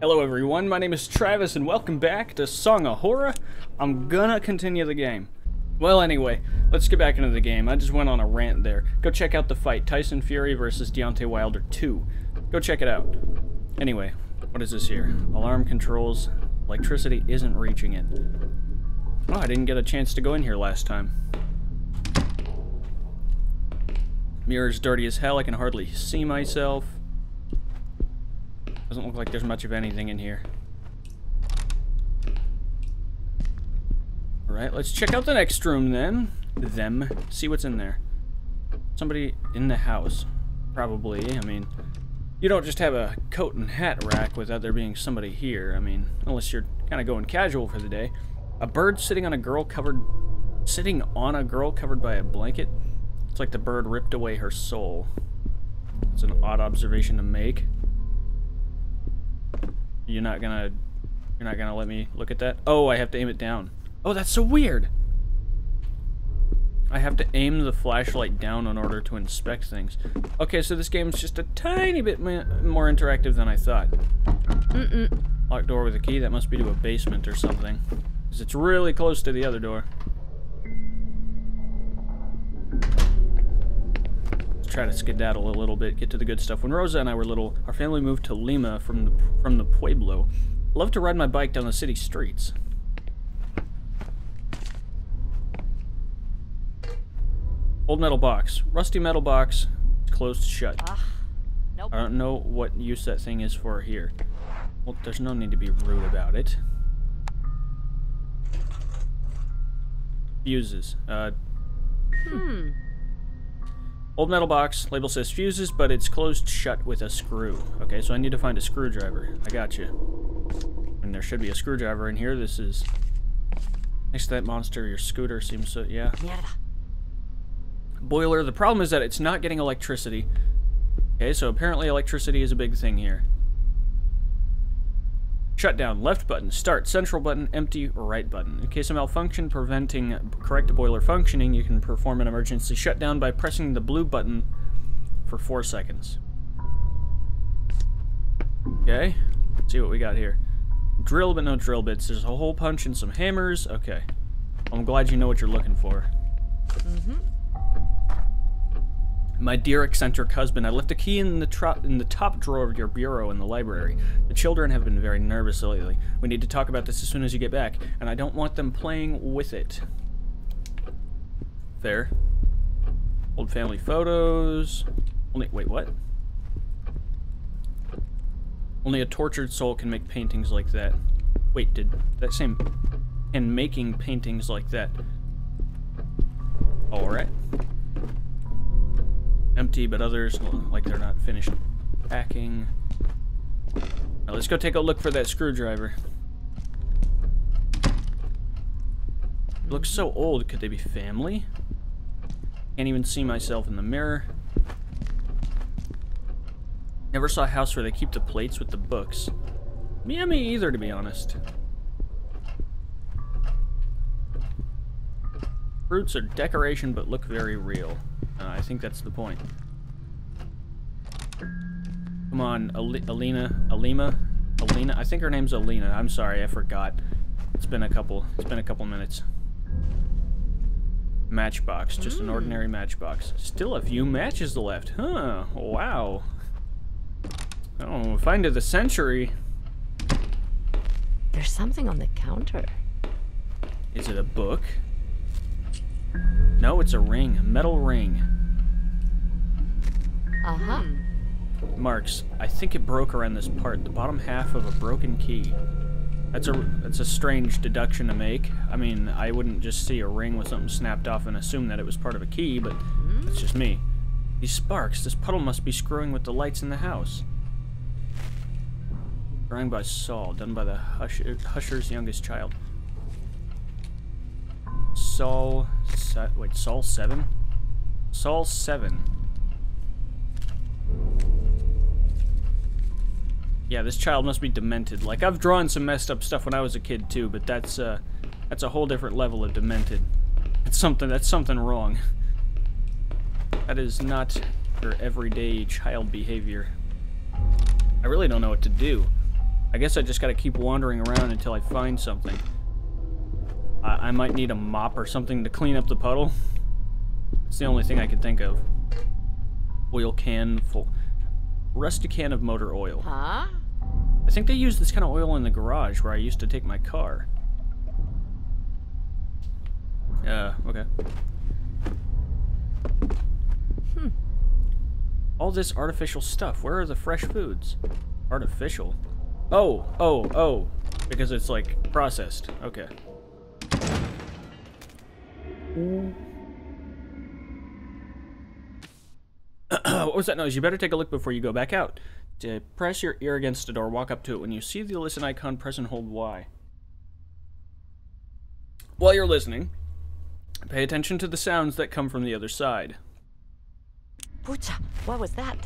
Hello everyone, my name is Travis and welcome back to Song of Horror. I'm gonna continue the game. Well anyway, let's get back into the game. I just went on a rant there. Go check out the fight, Tyson Fury versus Deontay Wilder 2. Go check it out. Anyway, what is this here? Alarm controls. Electricity isn't reaching it. Oh, I didn't get a chance to go in here last time. Mirror's dirty as hell, I can hardly see myself. Doesn't look like there's much of anything in here. Alright, let's check out the next room then. Them. See what's in there. Somebody in the house. Probably, I mean... You don't just have a coat and hat rack without there being somebody here. I mean, unless you're kind of going casual for the day. A bird sitting on a girl covered... Sitting on a girl covered by a blanket? It's like the bird ripped away her soul. It's an odd observation to make. You're not gonna... You're not gonna let me look at that? Oh, I have to aim it down. Oh, that's so weird! I have to aim the flashlight down in order to inspect things. Okay, so this game's just a tiny bit more interactive than I thought. Mm-mm. Locked door with a key, that must be to a basement or something. Because it's really close to the other door. Try to skedaddle a little bit, get to the good stuff. When Rosa and I were little, our family moved to Lima from the, from the Pueblo. I love to ride my bike down the city streets. Old metal box. Rusty metal box. Closed shut. Uh, nope. I don't know what use that thing is for here. Well, there's no need to be rude about it. Fuses. Uh, Hmm. Old metal box, label says fuses, but it's closed shut with a screw. Okay, so I need to find a screwdriver. I got you. And there should be a screwdriver in here. This is next to that monster. Your scooter seems so yeah. Mierda. Boiler. The problem is that it's not getting electricity. Okay, so apparently electricity is a big thing here. Shutdown, left button, start, central button, empty, right button. In case of malfunction preventing correct boiler functioning, you can perform an emergency shutdown by pressing the blue button for four seconds. Okay, let's see what we got here. Drill, but no drill bits. There's a hole punch and some hammers. Okay. I'm glad you know what you're looking for. Mm-hmm. My dear eccentric husband, I left a key in the, in the top drawer of your bureau in the library. The children have been very nervous lately. We need to talk about this as soon as you get back, and I don't want them playing with it. Fair. Old family photos. Only, wait, what? Only a tortured soul can make paintings like that. Wait, did that same... And making paintings like that. Alright empty, but others look like they're not finished packing. Now let's go take a look for that screwdriver. Looks so old. Could they be family? Can't even see myself in the mirror. Never saw a house where they keep the plates with the books. Yeah, me either, to be honest. Fruits are decoration, but look very real. Uh, I think that's the point. Come on, Alina, Alima, Alina. I think her name's Alina. I'm sorry, I forgot. It's been a couple. It's been a couple minutes. Matchbox, just mm. an ordinary matchbox. Still a few matches left, huh? Wow. Oh, find of the century. There's something on the counter. Is it a book? No, it's a ring. A metal ring. Uh-huh. Marks. I think it broke around this part. The bottom half of a broken key. That's a that's a strange deduction to make. I mean, I wouldn't just see a ring with something snapped off and assume that it was part of a key, but that's just me. These sparks, this puddle must be screwing with the lights in the house. Drawing by Saul, done by the Hush Husher's youngest child. Saul, wait, Saul 7? Saul 7. Yeah, this child must be demented. Like, I've drawn some messed up stuff when I was a kid, too, but that's, uh, that's a whole different level of demented. That's something, that's something wrong. That is not your everyday child behavior. I really don't know what to do. I guess I just gotta keep wandering around until I find something. I, I might need a mop or something to clean up the puddle. It's the only thing I could think of. Oil can full. Rusty can of motor oil. Huh? I think they use this kind of oil in the garage where I used to take my car. Uh, okay. Hmm. All this artificial stuff. Where are the fresh foods? Artificial? Oh, oh, oh. Because it's like processed. Okay. what was that noise? You better take a look before you go back out. To press your ear against the door, walk up to it. When you see the listen icon, press and hold Y. While you're listening, pay attention to the sounds that come from the other side. Pucha, what was that?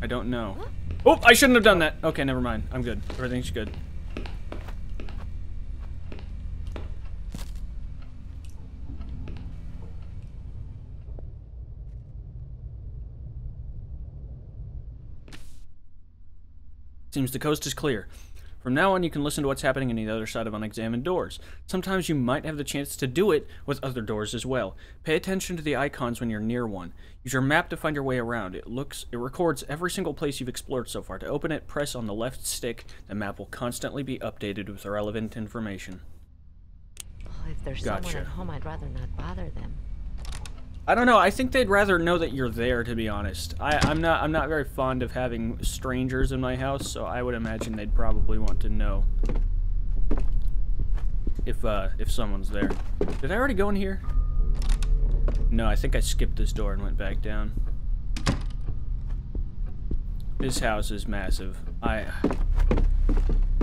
I don't know. Oh, I shouldn't have done that. Okay, never mind. I'm good. Everything's good. Seems the coast is clear. From now on, you can listen to what's happening on the other side of unexamined doors. Sometimes you might have the chance to do it with other doors as well. Pay attention to the icons when you're near one. Use your map to find your way around. It looks it records every single place you've explored so far. To open it, press on the left stick. The map will constantly be updated with relevant information. Oh, if there's Gotcha. someone at home, I'd rather not bother them. I don't know. I think they'd rather know that you're there. To be honest, I, I'm not. I'm not very fond of having strangers in my house, so I would imagine they'd probably want to know if uh, if someone's there. Did I already go in here? No, I think I skipped this door and went back down. This house is massive. I.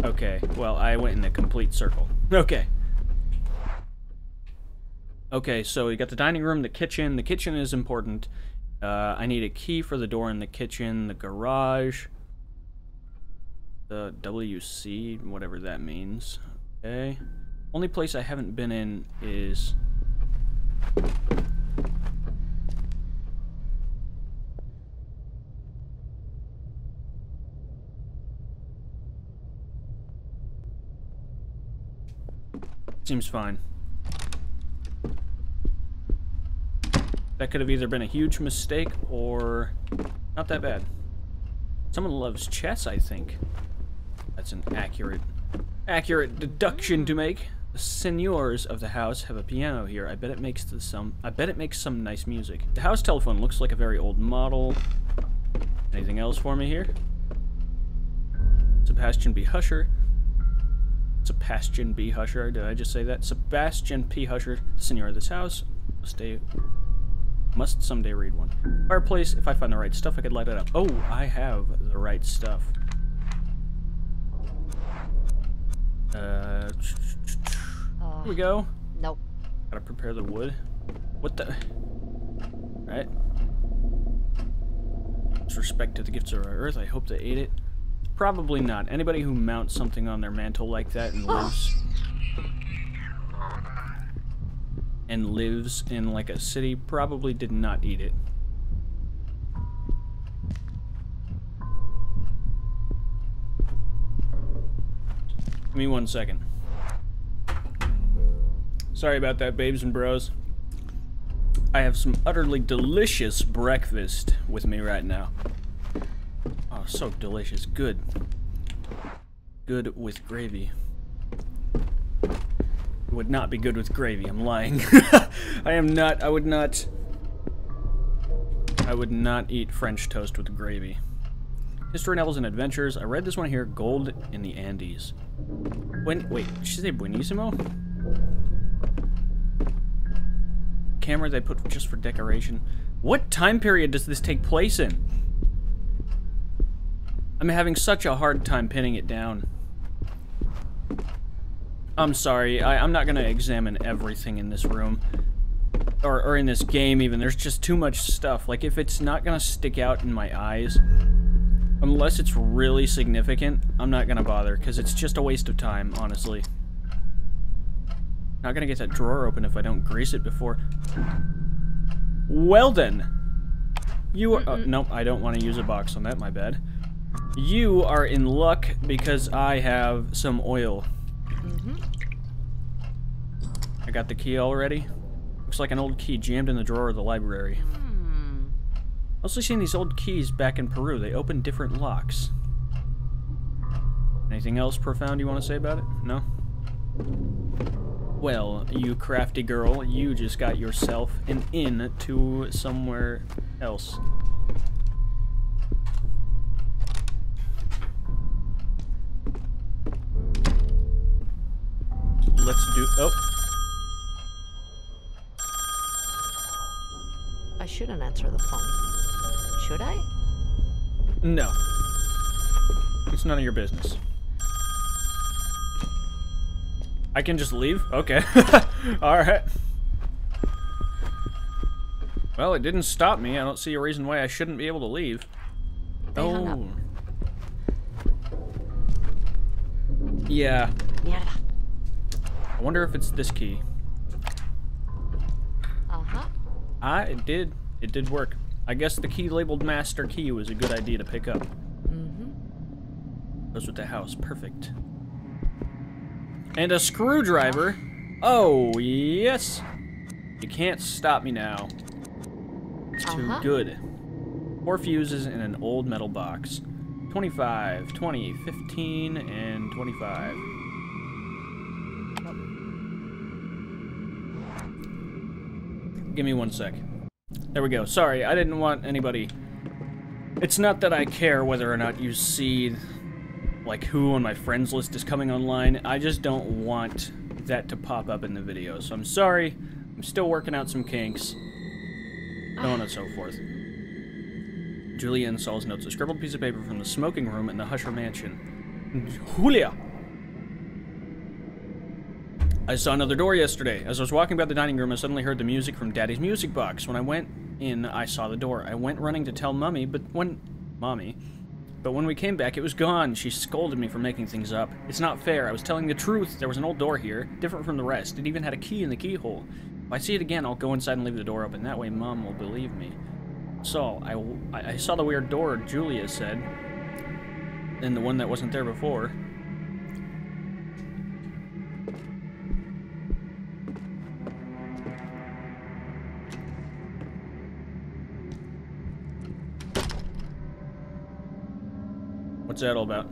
Okay. Well, I went in a complete circle. Okay. Okay, so we got the dining room, the kitchen. The kitchen is important. Uh, I need a key for the door in the kitchen, the garage, the WC, whatever that means. Okay. Only place I haven't been in is. Seems fine. That could have either been a huge mistake or not that bad. Someone loves chess, I think. That's an accurate, accurate deduction to make. The seigneurs of the house have a piano here. I bet it makes the some. I bet it makes some nice music. The house telephone looks like a very old model. Anything else for me here? Sebastian B. Husher. Sebastian B. Husher. Did I just say that? Sebastian P. Husher, seigneur of this house. Stay must someday read one. Fireplace, if I find the right stuff, I could light it up. Oh, I have the right stuff. Uh, Uh, here we go. Nope. Gotta prepare the wood. What the? Right. With respect to the gifts of our earth, I hope they ate it. Probably not. Anybody who mounts something on their mantle like that and lives and lives in like a city probably did not eat it. Give me one second. Sorry about that, babes and bros. I have some utterly delicious breakfast with me right now. Oh, so delicious. Good. Good with gravy. Would not be good with gravy, I'm lying. I am not, I would not... I would not eat French toast with gravy. History novels and adventures. I read this one here, Gold in the Andes. When, wait, did she say Buenissimo? Camera they put just for decoration. What time period does this take place in? I'm having such a hard time pinning it down. I'm sorry, I, I'm not gonna examine everything in this room. Or, or in this game, even. There's just too much stuff. Like, if it's not gonna stick out in my eyes, unless it's really significant, I'm not gonna bother, because it's just a waste of time, honestly. Not gonna get that drawer open if I don't grease it before. Well then. You are- oh, nope, I don't want to use a box on that, my bad. You are in luck because I have some oil. I got the key already. Looks like an old key jammed in the drawer of the library. Hmm. Mostly seen these old keys back in Peru. They open different locks. Anything else profound you want to say about it? No? Well, you crafty girl, you just got yourself an in to somewhere else. Let's do. Oh, I shouldn't answer the phone. Should I? no. It's none of your business. I can just leave? Okay. Alright. Well, it didn't stop me. I don't see a reason why I shouldn't be able to leave. They up. Oh. Yeah. I wonder if it's this key. Uh-huh. Ah, it did. It did work. I guess the key labeled master key was a good idea to pick up. Mm-hmm. Goes with the house. Perfect. And a screwdriver. Oh, yes. You can't stop me now. It's too Uh-huh. good. Four fuses in an old metal box. 25, 20, 15, and 25. Give me one sec. There we go. Sorry, I didn't want anybody... It's not that I care whether or not you see like who on my friends list is coming online. I just don't want that to pop up in the video. So I'm sorry. I'm still working out some kinks. So on and so forth. Julia installs notes a scribbled piece of paper from the smoking room in the Husher mansion. Julia! I saw another door yesterday. As I was walking about the dining room, I suddenly heard the music from Daddy's music box. When I went in, I saw the door. I went running to tell Mummy, but when... Mommy... But when we came back, it was gone. She scolded me for making things up. It's not fair. I was telling the truth. There was an old door here, different from the rest. It even had a key in the keyhole. If I see it again, I'll go inside and leave the door open. That way, Mom will believe me. So, I, I I saw the weird door, Julia said. And the one that wasn't there before. What's that all about?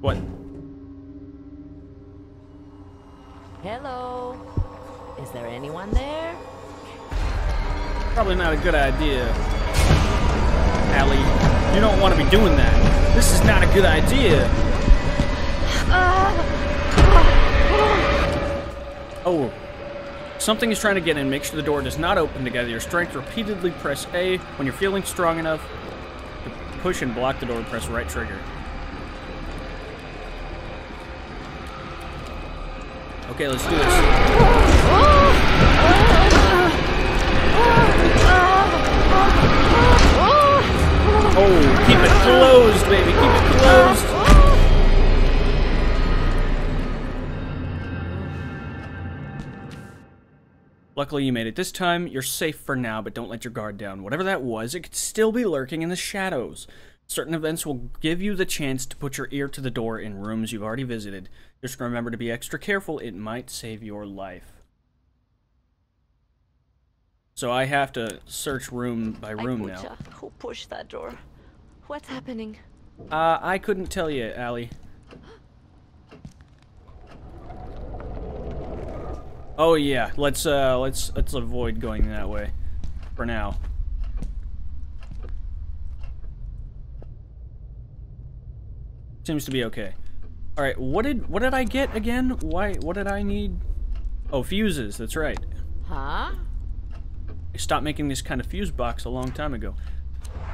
What? Hello. Is there anyone there? Probably not a good idea. Allie, you don't want to be doing that. This is not a good idea. Ah. Oh. Something is trying to get in. Make sure the door does not open together. Your strength. Repeatedly press A. When you're feeling strong enough to push and block the door, press right trigger. Okay, let's do this. Oh, keep it closed, baby. Keep it closed. Luckily, you made it this time. You're safe for now, but don't let your guard down. Whatever that was, it could still be lurking in the shadows. Certain events will give you the chance to put your ear to the door in rooms you've already visited. Just remember to be extra careful. It might save your life. So I have to search room by room now. Who pushed that door? What's happening? Uh, I couldn't tell you, Allie. Oh yeah, let's uh, let's let's avoid going that way, for now. Seems to be okay. All right, what did what did I get again? Why? What did I need? Oh, fuses. That's right. Huh? I stopped making this kind of fuse box a long time ago.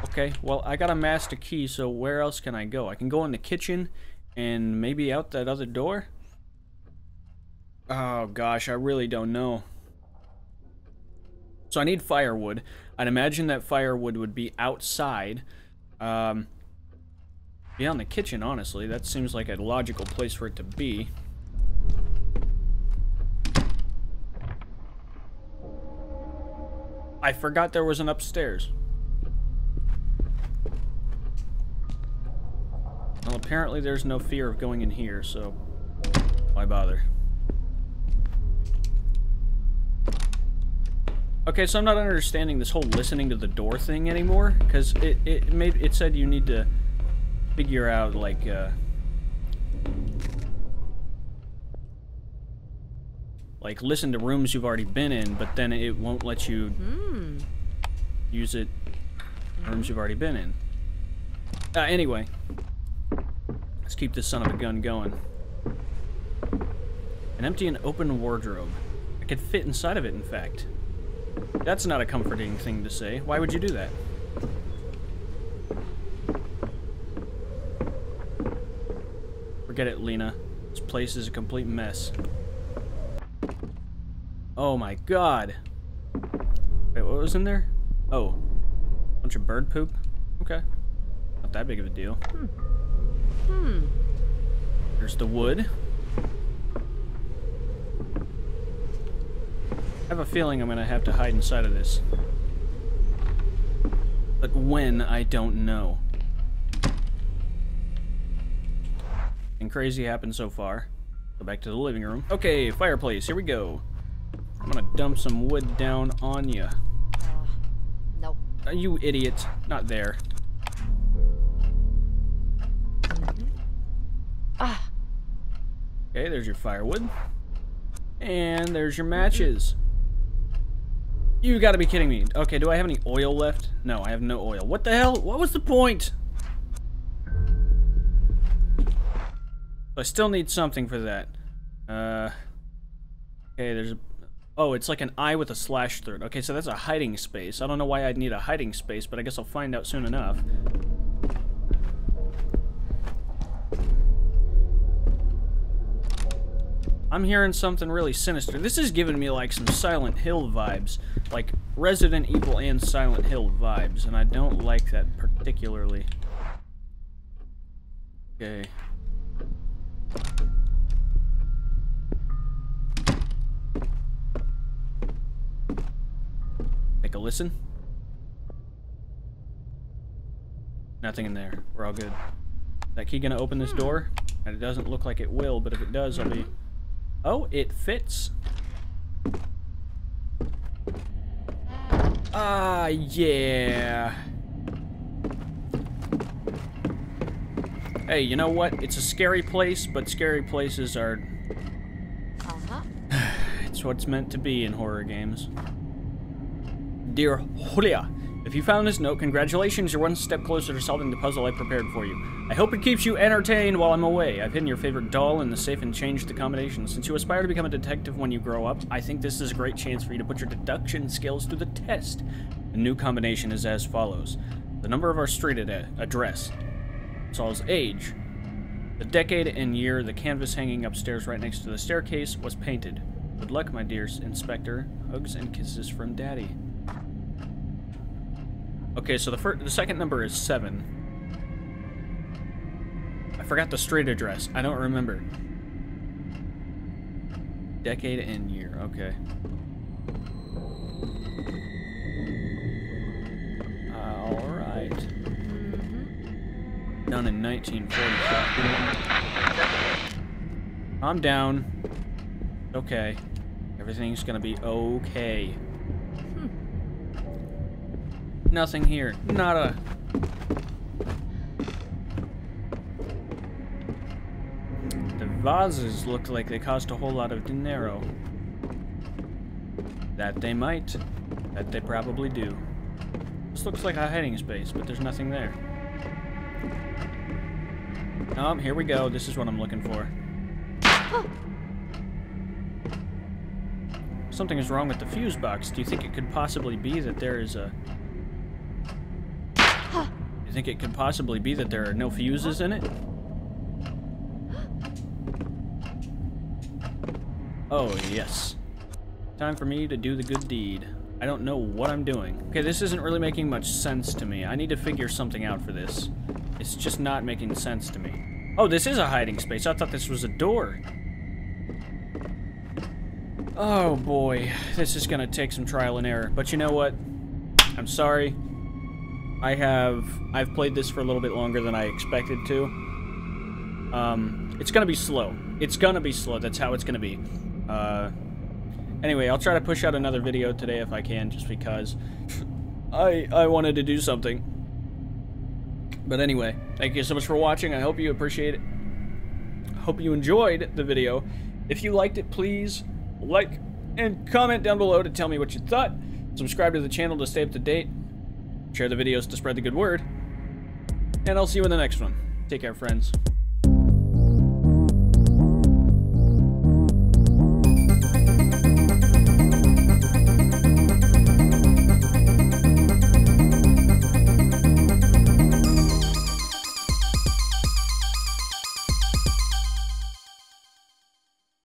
Okay, well, I got a master key, so where else can I go? I can go in the kitchen and maybe out that other door? Oh gosh, I really don't know. So I need firewood. I'd imagine that firewood would be outside. Um, yeah, in the kitchen, honestly. That seems like a logical place for it to be. I forgot there was an upstairs. Well, apparently there's no fear of going in here, so why bother? Okay, so I'm not understanding this whole listening to the door thing anymore, because it, it made it said you need to figure out like uh, like listen to rooms you've already been in, but then it won't let you Hmm. use it rooms you've already been in. Uh, anyway, let's keep this son of a gun going. An empty and open wardrobe. I could fit inside of it, in fact. That's not a comforting thing to say. Why would you do that? Forget it, Lena. This place is a complete mess. Oh my god. Wait, what was in there? Oh. Bunch of bird poop? Okay. Not that big of a deal. Hmm. There's the wood. Have a feeling I'm gonna have to hide inside of this. But when, I don't know. And crazy happened so far. Go back to the living room. Okay, fireplace, here we go. I'm gonna dump some wood down on you. Uh, nope. Uh, you idiot. Not there. Ah. Okay, there's your firewood. And there's your matches. You gotta be kidding me. Okay, do I have any oil left? No, I have no oil. What the hell? What was the point? I still need something for that. Uh, okay, there's a... Oh, it's like an eye with a slash through it. Okay, so that's a hiding space. I don't know why I'd need a hiding space, but I guess I'll find out soon enough. I'm hearing something really sinister. This is giving me like some Silent Hill vibes. Like Resident Evil and Silent Hill vibes, and I don't like that particularly. Okay. Take a listen. Nothing in there. We're all good. Is that key gonna open this door? And it doesn't look like it will, but if it does, I'll be... Oh, it fits. Ah, yeah. Hey, you know what? It's a scary place, but scary places are... Uh-huh. It's what's meant to be in horror games. Dear Julia, if you found this note, congratulations, you're one step closer to solving the puzzle I prepared for you. I hope it keeps you entertained while I'm away. I've hidden your favorite doll in the safe and changed the combination. Since you aspire to become a detective when you grow up, I think this is a great chance for you to put your deduction skills to the test. The new combination is as follows. The number of our street ad address. Saul's age. The decade and year the canvas hanging upstairs right next to the staircase was painted. Good luck, my dear Inspector. Hugs and kisses from Daddy. Okay, so the first, the second number is seven. I forgot the street address. I don't remember. Decade and year. Okay. Uh, All right. Mm-hmm. Done in 1945. I'm down. Okay. Everything's gonna be okay. Nothing here. Nada. The vases look like they cost a whole lot of dinero. That they might. That they probably do. This looks like a hiding space, but there's nothing there. Um, here we go. This is what I'm looking for. Something is wrong with the fuse box. Do you think it could possibly be that there is a... You think it could possibly be that there are no fuses in it? Oh, yes. Time for me to do the good deed. I don't know what I'm doing. Okay, this isn't really making much sense to me. I need to figure something out for this. It's just not making sense to me. Oh, this is a hiding space. I thought this was a door. Oh boy, this is gonna take some trial and error. But you know what? I'm sorry. I have I've played this for a little bit longer than I expected to. Um, it's gonna be slow. It's gonna be slow. That's how it's gonna be. Uh, anyway, I'll try to push out another video today if I can, just because I I wanted to do something. But anyway, thank you so much for watching. I hope you appreciate it. Hope you enjoyed the video. If you liked it, please like and comment down below to tell me what you thought. Subscribe to the channel to stay up to date. Share the videos to spread the good word. And I'll see you in the next one. Take care, friends.